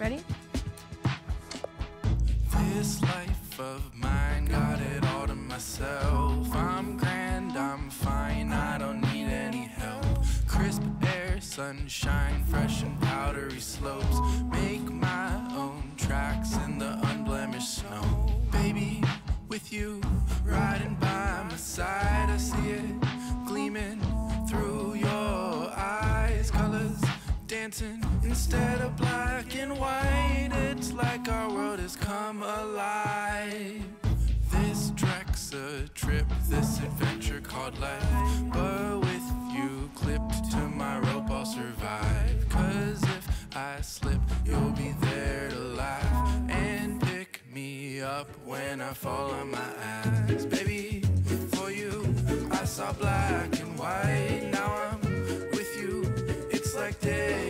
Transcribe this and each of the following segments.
Ready? This life of mine got it all to myself. I'm grand, I'm fine, I don't need any help. Crisp air, sunshine, fresh and powdery slopes. Make my own tracks in the unblemished snow. Baby, with you, riding by my side, I see dancing instead of black and white. It's like our world has come alive. This Trek's a trip, this adventure called life. But with you clipped to my rope, I'll survive. Cause if I slip, you'll be there to laugh and pick me up when I fall on my ass. Baby, for you, I saw black and white. Now I'm with you, it's like day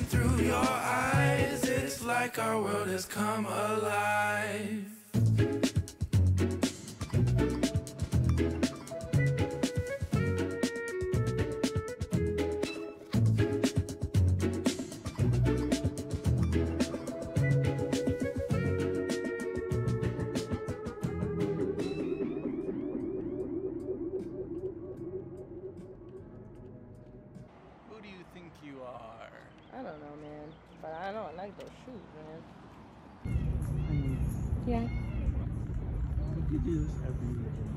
dancing through your eyes. It's like our world has come alive. Who do you think you are? I don't know, man. But I know I like those shoes, man. Honey, Yeah. we could do this every weekend.